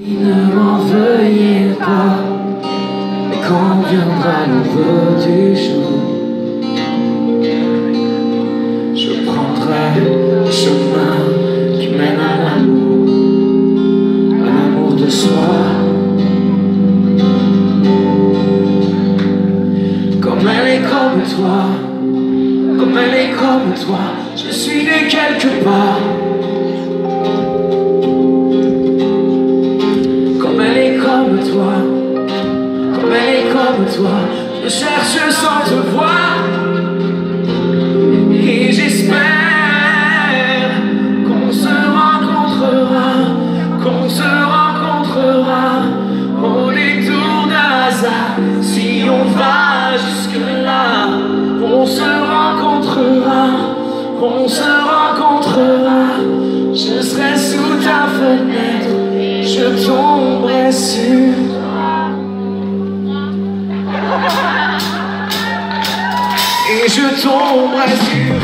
Ne m'en veuillez pas, mais quand viendra l'ombre du jour, je prendrai le chemin qui mène à l'amour, à l'amour de soi. Comme elle est comme toi, comme elle est comme toi, je suis né quelque part. Je cherche sans te voir. Et je tomberai sur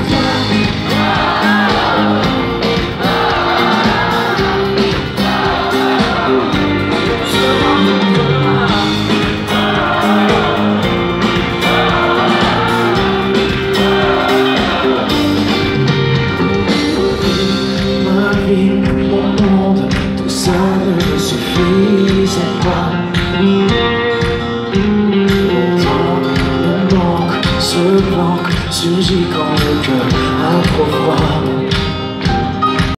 Ma vie, mon monde ça ne suffisait pas se planque, surgit quand le cœur.